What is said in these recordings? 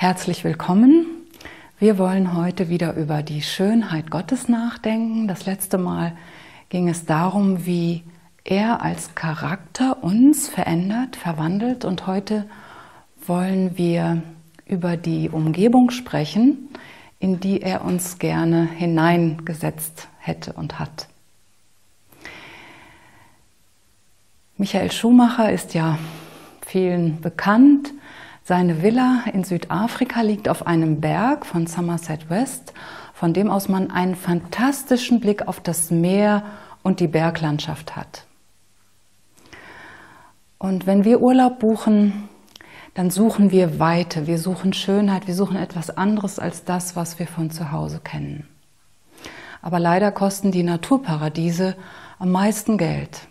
Herzlich willkommen. Wir wollen heute wieder über die Schönheit Gottes nachdenken. Das letzte Mal ging es darum, wie er als Charakter uns verändert, verwandelt und heute wollen wir über die Umgebung sprechen, in die er uns gerne hineingesetzt hätte und hat. Michael Schumacher ist ja vielen bekannt. Seine Villa in Südafrika liegt auf einem Berg von Somerset West, von dem aus man einen fantastischen Blick auf das Meer und die Berglandschaft hat. Und wenn wir Urlaub buchen, dann suchen wir Weite, wir suchen Schönheit, wir suchen etwas anderes als das, was wir von zu Hause kennen. Aber leider kosten die Naturparadiese am meisten Geld.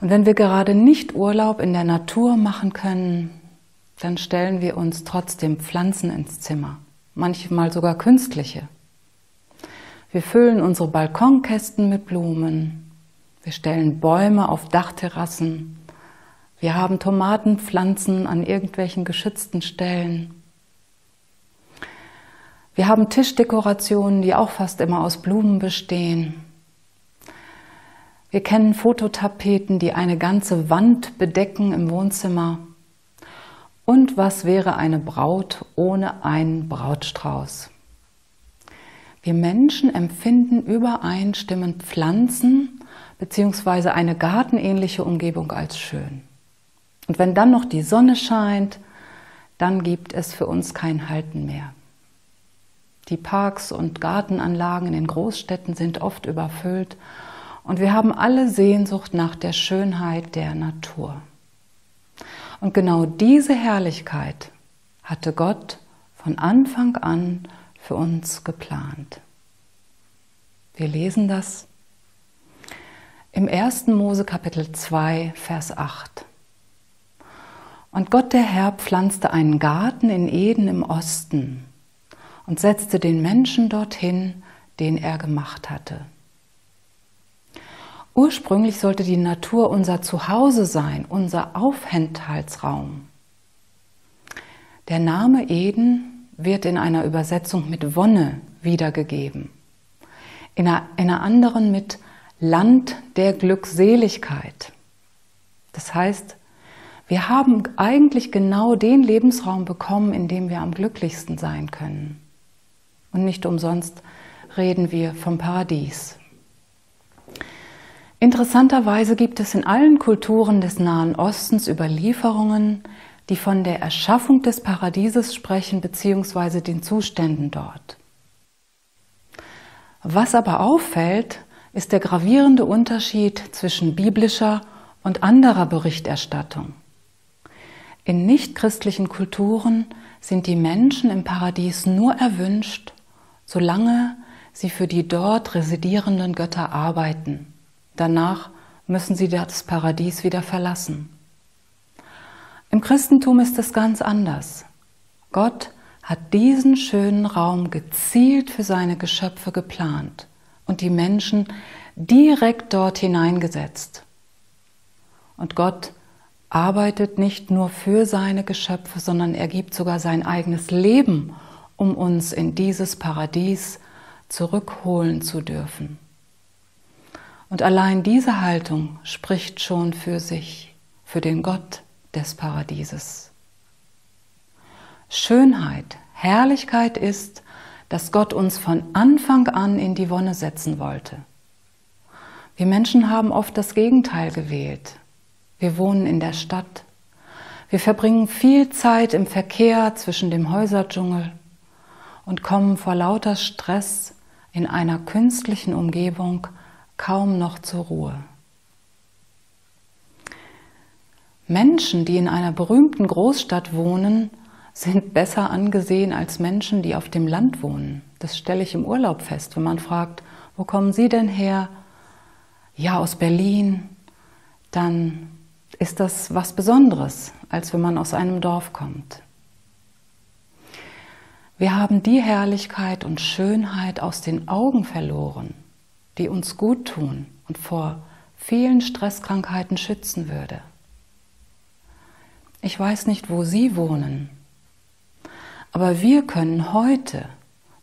Und wenn wir gerade nicht Urlaub in der Natur machen können, dann stellen wir uns trotzdem Pflanzen ins Zimmer, manchmal sogar künstliche. Wir füllen unsere Balkonkästen mit Blumen, wir stellen Bäume auf Dachterrassen, wir haben Tomatenpflanzen an irgendwelchen geschützten Stellen. Wir haben Tischdekorationen, die auch fast immer aus Blumen bestehen. Wir kennen Fototapeten, die eine ganze Wand bedecken im Wohnzimmer. Und was wäre eine Braut ohne einen Brautstrauß? Wir Menschen empfinden übereinstimmend Pflanzen bzw. eine gartenähnliche Umgebung als schön. Und wenn dann noch die Sonne scheint, dann gibt es für uns kein Halten mehr. Die Parks und Gartenanlagen in den Großstädten sind oft überfüllt und wir haben alle Sehnsucht nach der Schönheit der Natur. Und genau diese Herrlichkeit hatte Gott von Anfang an für uns geplant. Wir lesen das im 1. Mose Kapitel 2, Vers 8. Und Gott der Herr pflanzte einen Garten in Eden im Osten und setzte den Menschen dorthin, den er gemacht hatte. Ursprünglich sollte die Natur unser Zuhause sein, unser Aufenthaltsraum. Der Name Eden wird in einer Übersetzung mit Wonne wiedergegeben, in einer, in einer anderen mit Land der Glückseligkeit. Das heißt, wir haben eigentlich genau den Lebensraum bekommen, in dem wir am glücklichsten sein können. Und nicht umsonst reden wir vom Paradies. Interessanterweise gibt es in allen Kulturen des Nahen Ostens Überlieferungen, die von der Erschaffung des Paradieses sprechen bzw. den Zuständen dort. Was aber auffällt, ist der gravierende Unterschied zwischen biblischer und anderer Berichterstattung. In nichtchristlichen Kulturen sind die Menschen im Paradies nur erwünscht, solange sie für die dort residierenden Götter arbeiten. Danach müssen sie das Paradies wieder verlassen. Im Christentum ist es ganz anders. Gott hat diesen schönen Raum gezielt für seine Geschöpfe geplant und die Menschen direkt dort hineingesetzt. Und Gott arbeitet nicht nur für seine Geschöpfe, sondern er gibt sogar sein eigenes Leben, um uns in dieses Paradies zurückholen zu dürfen. Und allein diese Haltung spricht schon für sich, für den Gott des Paradieses. Schönheit, Herrlichkeit ist, dass Gott uns von Anfang an in die Wonne setzen wollte. Wir Menschen haben oft das Gegenteil gewählt. Wir wohnen in der Stadt. Wir verbringen viel Zeit im Verkehr zwischen dem Häuserdschungel und kommen vor lauter Stress in einer künstlichen Umgebung kaum noch zur Ruhe. Menschen, die in einer berühmten Großstadt wohnen, sind besser angesehen als Menschen, die auf dem Land wohnen. Das stelle ich im Urlaub fest, wenn man fragt, wo kommen Sie denn her? Ja, aus Berlin. Dann ist das was Besonderes, als wenn man aus einem Dorf kommt. Wir haben die Herrlichkeit und Schönheit aus den Augen verloren, die uns gut tun und vor vielen Stresskrankheiten schützen würde. Ich weiß nicht, wo Sie wohnen, Aber wir können heute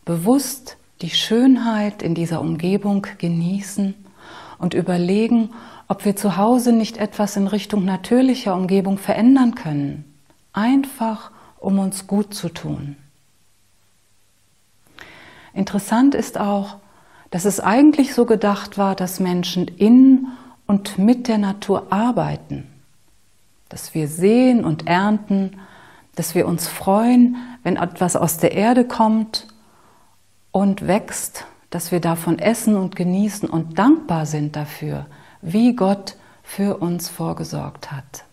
bewusst die Schönheit in dieser Umgebung genießen und überlegen, ob wir zu Hause nicht etwas in Richtung natürlicher Umgebung verändern können, einfach um uns gut zu tun. Interessant ist auch, dass es eigentlich so gedacht war, dass Menschen in und mit der Natur arbeiten, dass wir sehen und ernten, dass wir uns freuen, wenn etwas aus der Erde kommt und wächst, dass wir davon essen und genießen und dankbar sind dafür, wie Gott für uns vorgesorgt hat.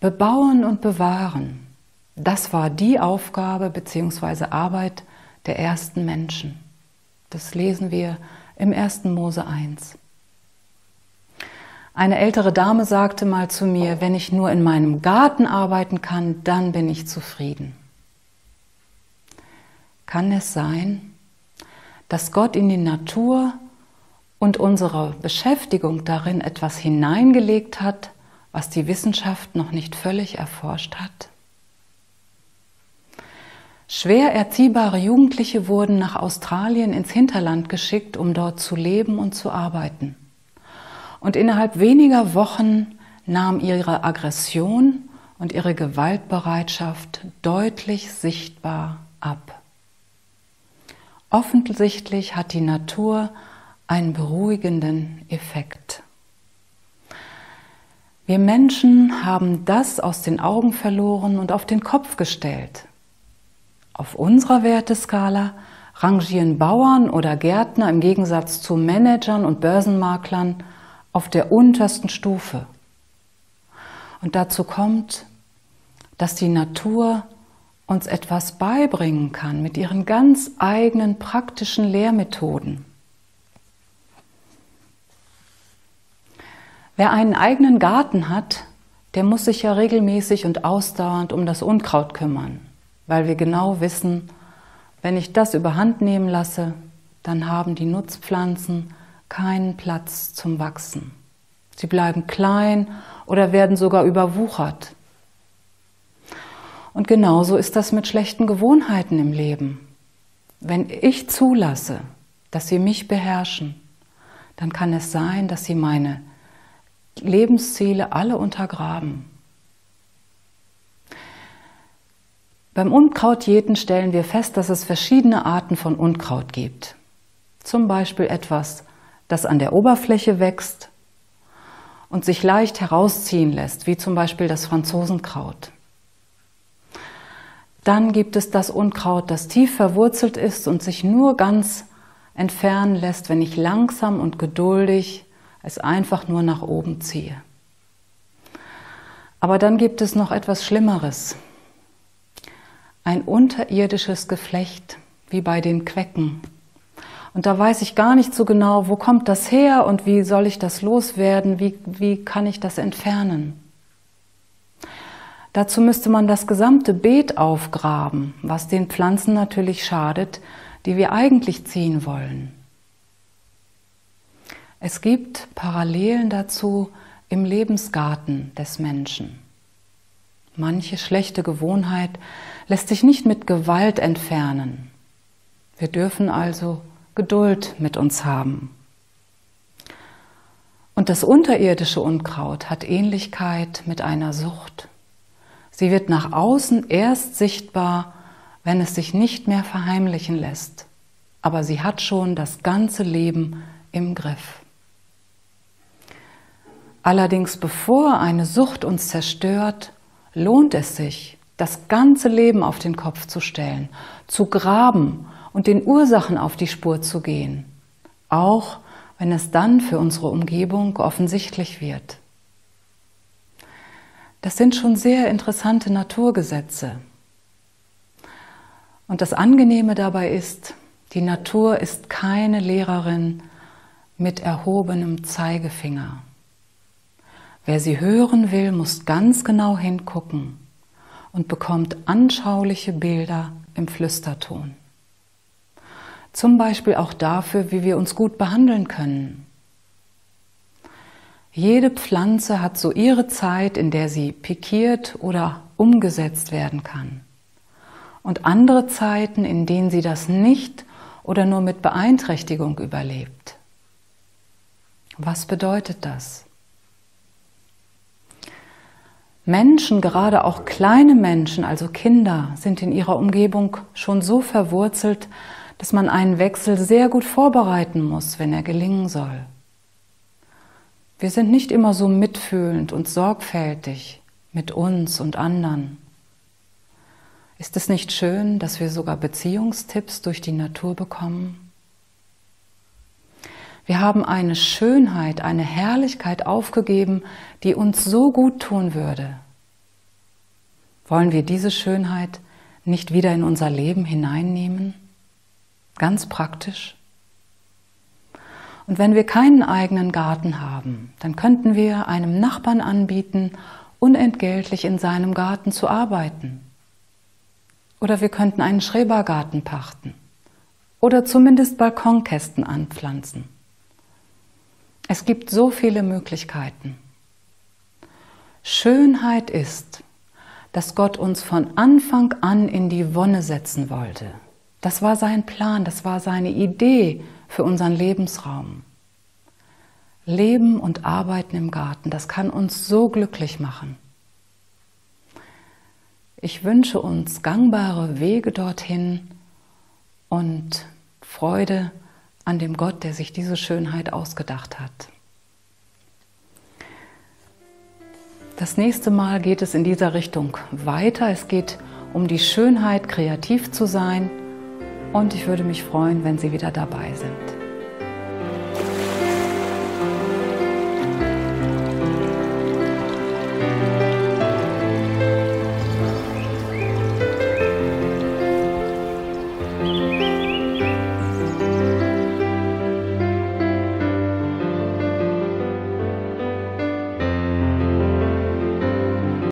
Bebauen und bewahren, das war die Aufgabe bzw. Arbeit der ersten Menschen. Das lesen wir im 1. Mose 1. Eine ältere Dame sagte mal zu mir, wenn ich nur in meinem Garten arbeiten kann, dann bin ich zufrieden. Kann es sein, dass Gott in die Natur und unsere Beschäftigung darin etwas hineingelegt hat, was die Wissenschaft noch nicht völlig erforscht hat? Schwer erziehbare Jugendliche wurden nach Australien ins Hinterland geschickt, um dort zu leben und zu arbeiten. Und innerhalb weniger Wochen nahm ihre Aggression und ihre Gewaltbereitschaft deutlich sichtbar ab. Offensichtlich hat die Natur einen beruhigenden Effekt. Wir Menschen haben das aus den Augen verloren und auf den Kopf gestellt. Auf unserer Werteskala rangieren Bauern oder Gärtner im Gegensatz zu Managern und Börsenmaklern auf der untersten Stufe. Und dazu kommt, dass die Natur uns etwas beibringen kann mit ihren ganz eigenen praktischen Lehrmethoden. Wer einen eigenen Garten hat, der muss sich ja regelmäßig und ausdauernd um das Unkraut kümmern, weil wir genau wissen, wenn ich das überhand nehmen lasse, dann haben die Nutzpflanzen keinen Platz zum Wachsen. Sie bleiben klein oder werden sogar überwuchert. Und genauso ist das mit schlechten Gewohnheiten im Leben. Wenn ich zulasse, dass sie mich beherrschen, dann kann es sein, dass sie meine Lebensziele alle untergraben. Beim Unkrautjäten stellen wir fest, dass es verschiedene Arten von Unkraut gibt. Zum Beispiel etwas, das an der Oberfläche wächst und sich leicht herausziehen lässt, wie zum Beispiel das Franzosenkraut. Dann gibt es das Unkraut, das tief verwurzelt ist und sich nur ganz entfernen lässt, wenn ich langsam und geduldig es einfach nur nach oben ziehe. Aber dann gibt es noch etwas Schlimmeres. Ein unterirdisches Geflecht, wie bei den Quecken, und da weiß ich gar nicht so genau, wo kommt das her und wie soll ich das loswerden, wie, wie kann ich das entfernen. Dazu müsste man das gesamte Beet aufgraben, was den Pflanzen natürlich schadet, die wir eigentlich ziehen wollen. Es gibt Parallelen dazu im Lebensgarten des Menschen. Manche schlechte Gewohnheit lässt sich nicht mit Gewalt entfernen. Wir dürfen also Geduld mit uns haben. Und das unterirdische Unkraut hat Ähnlichkeit mit einer Sucht. Sie wird nach außen erst sichtbar, wenn es sich nicht mehr verheimlichen lässt. Aber sie hat schon das ganze Leben im Griff. Allerdings bevor eine Sucht uns zerstört, lohnt es sich, das ganze Leben auf den Kopf zu stellen, zu graben und den Ursachen auf die Spur zu gehen, auch wenn es dann für unsere Umgebung offensichtlich wird. Das sind schon sehr interessante Naturgesetze. Und das Angenehme dabei ist, die Natur ist keine Lehrerin mit erhobenem Zeigefinger. Wer sie hören will, muss ganz genau hingucken und bekommt anschauliche Bilder im Flüsterton. Zum Beispiel auch dafür, wie wir uns gut behandeln können. Jede Pflanze hat so ihre Zeit, in der sie pikiert oder umgesetzt werden kann. und andere Zeiten, in denen sie das nicht oder nur mit Beeinträchtigung überlebt. Was bedeutet das? Menschen, gerade auch kleine Menschen, also Kinder, sind in ihrer Umgebung schon so verwurzelt, dass man einen Wechsel sehr gut vorbereiten muss, wenn er gelingen soll. Wir sind nicht immer so mitfühlend und sorgfältig mit uns und anderen. Ist es nicht schön, dass wir sogar Beziehungstipps durch die Natur bekommen? Wir haben eine Schönheit, eine Herrlichkeit aufgegeben, die uns so gut tun würde. Wollen wir diese Schönheit nicht wieder in unser Leben hineinnehmen? Ganz praktisch. Und wenn wir keinen eigenen Garten haben, dann könnten wir einem Nachbarn anbieten, unentgeltlich in seinem Garten zu arbeiten. Oder wir könnten einen Schrebergarten pachten. Oder zumindest Balkonkästen anpflanzen. Es gibt so viele Möglichkeiten. Schönheit ist, dass Gott uns von Anfang an in die Wonne setzen wollte. Das war sein Plan, das war seine Idee für unseren Lebensraum. Leben und Arbeiten im Garten, das kann uns so glücklich machen. Ich wünsche uns gangbare Wege dorthin und Freude an dem Gott, der sich diese Schönheit ausgedacht hat. Das nächste Mal geht es in dieser Richtung weiter. Es geht um die Schönheit, kreativ zu sein. Und ich würde mich freuen, wenn Sie wieder dabei sind.